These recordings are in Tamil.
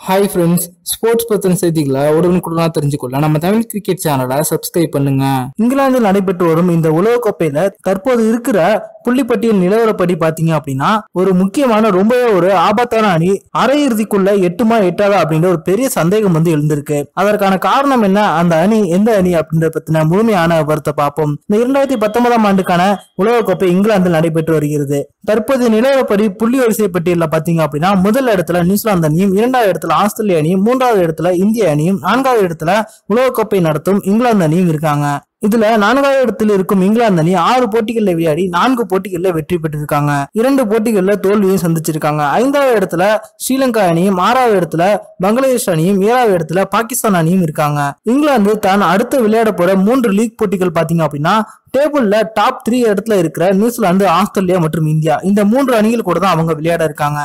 ஹாய் ஃப்ரெண்ட்ஸ் ஸ்போர்ட்ஸ் பத்தின செய்திகளை உடனுக்குடனா தெரிஞ்சுக்கொள்ள நம்ம தமிழ் கிரிக்கெட் சேனலை சப்ஸ்கிரைப் பண்ணுங்க. இங்கிலாந்தில் நடைபெற்று வரும் இந்த உலகக்கோப்பையில தற்போது இருக்கிற புள்ளிப்பட்டியல் நிலவரப்படி பாத்தீங்க அப்படின்னா ஒரு முக்கியமான ரொம்பவே ஒரு ஆபத்தான அணி அரையிறுதிக்குள்ள எட்டுமா எட்டாதா அப்படின்ற ஒரு பெரிய சந்தேகம் வந்து எழுந்திருக்கு. அதற்கான காரணம் என்ன? அந்த அணி எந்த அணி அப்படின்றத பத்தின முழுமையான விவரத்தை பார்ப்போம். இந்த இரண்டாயிரத்தி பத்தொன்பதாம் ஆண்டுக்கான உலகக்கோப்பை இங்கிலாந்தில் நடைபெற்று வருகிறது. தற்போது நிலவரப்படி புள்ளி வரிசை பட்டியலில் பாத்தீங்க அப்படின்னா முதல் இடத்துல நியூசிலாந்து அணியும் இரண்டாவது இடத்துல ஆஸ்திரேலிய அணியும் மூன்றாவது இடத்துல இந்திய அணியும் நான்காவது இடத்துல உலகக்கோப்பை நடத்தும் இங்கிலாந்து அணியும் இருக்காங்க. இதுல நான்காவது இடத்தில் இருக்கும் இங்கிலாந்து அணி ஆறு போட்டிகளில் விளையாடி நான்கு போட்டிகளில் வெற்றி பெற்றிருக்காங்க. இரண்டு போட்டிகளில் தோல்வியும் சந்திச்சிருக்காங்க. ஐந்தாவது இடத்துல ஸ்ரீலங்கா அணியும் ஆறாவது இடத்துல பங்களாதேஷ் அணியும் ஏழாவது இடத்துல பாகிஸ்தான் அணியும் இருக்காங்க. இங்கிலாந்து தான் அடுத்து விளையாட போற மூன்று லீக் போட்டிகள் பாத்தீங்க அப்படின்னா டேபிள்ல டாப் த்ரீ இடத்துல இருக்கிற நியூசிலாந்து ஆஸ்திரேலியா மற்றும் இந்தியா. இந்த மூன்று அணிகள் கூட தான் அவங்க விளையாட இருக்காங்க.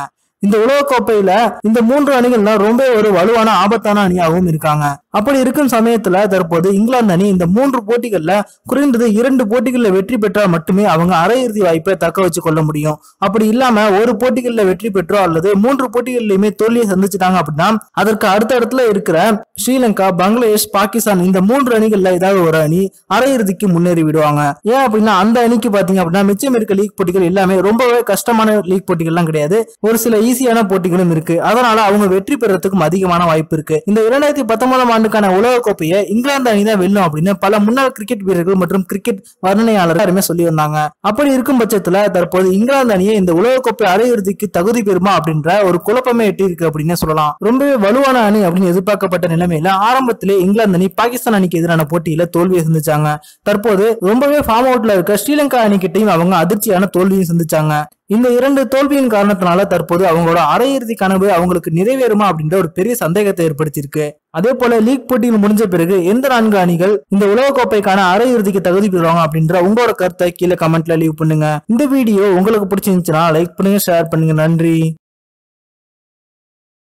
இந்த உலகக்கோப்பையில இந்த மூன்று அணிகள்லாம் ரொம்ப ஒரு வலுவான ஆபத்தான அணியாகவும் இருக்காங்க. அப்படி இருக்கும் சமயத்துல தற்போது இங்கிலாந்து அணி இந்த மூன்று போட்டிகள்ல குறைந்தது இரண்டு போட்டிகளில் வெற்றி பெற்றால் மட்டுமே அவங்க அரையிறுதி வாய்ப்பை தக்க வச்சு கொள்ள முடியும். அப்படி இல்லாம ஒரு போட்டிகளில் வெற்றி பெற்றோ அல்லது மூன்று போட்டிகள்லயுமே தோல்வியை சந்திச்சிட்டாங்க அப்படின்னா அதற்கு அடுத்த இடத்துல இருக்கிற ஸ்ரீலங்கா பங்களாதேஷ் பாகிஸ்தான் இந்த மூன்று அணிகள்ல ஏதாவது ஒரு அணி அரையிறுதிக்கு முன்னேறி விடுவாங்க. ஏன் அப்படின்னா அந்த அணிக்கு பாத்தீங்க அப்படின்னா மிச்சம் இருக்க லீக் போட்டிகள் எல்லாமே ரொம்பவே கஷ்டமான லீக் போட்டிகள்லாம் கிடையாது. ஒரு சில ஈஸியான போட்டிகளும் இருக்கு. அதனால அவங்க வெற்றி பெறதுக்கும் அதிகமான வாய்ப்பு இருக்கு. இந்த இரண்டாயிரத்தி பத்தொன்பதாம் ஆண்டுக்கான உலக கோப்பையை இங்கிலாந்து அணி தான் வெல்லும் அப்படின்னு பல முன்னாள் கிரிக்கெட் வீரர்கள் மற்றும் கிரிக்கெட் வர்ணனையாளர்கள் யாருமே சொல்லி வந்தாங்க அப்படி இருக்கும் பட்சத்துல தற்போது இங்கிலாந்து அணியை இந்த உலக கோப்பை அரையிறுதிக்கு தகுதி பெறுமா அப்படின்ற ஒரு குழப்பமே எட்டி இருக்கு அப்படின்னு சொல்லலாம். ரொம்பவே வலுவான அணி அப்படின்னு எதிர்பார்க்கப்பட்ட நிலைமையில ஆரம்பத்திலே இங்கிலாந்து அணி பாகிஸ்தான் அணிக்கு எதிரான போட்டியில தோல்வியை சந்திச்சாங்க. தற்போது ரொம்பவே ஃபார்ம் அவுட்ல இருக்க ஸ்ரீலங்கா அணிக்கிட்டையும் அவங்க அதிர்ச்சியான தோல்வியும் சந்திச்சாங்க. இந்த இரண்டு தோல்வியின் காரணத்தினால தற்போது அவங்களோட அரையிறுதி கனவு அவங்களுக்கு நிறைவேறுமா அப்படின்ற ஒரு பெரிய சந்தேகத்தை ஏற்படுத்தியிருக்கு. அதே போல லீக் போட்டியில் முடிஞ்ச பிறகு எந்த நான்கு அணிகள் இந்த உலகக்கோப்பைக்கான அரையிறுதிக்கு தகுதி பெறுவாங்க அப்படின்ற உங்களோட கருத்தை கீழே கமெண்ட்ல லீவ் பண்ணுங்க. இந்த வீடியோ உங்களுக்கு பிடிச்சிருந்துச்சுன்னா லைக் பண்ணுங்க ஷேர் பண்ணுங்க. நன்றி.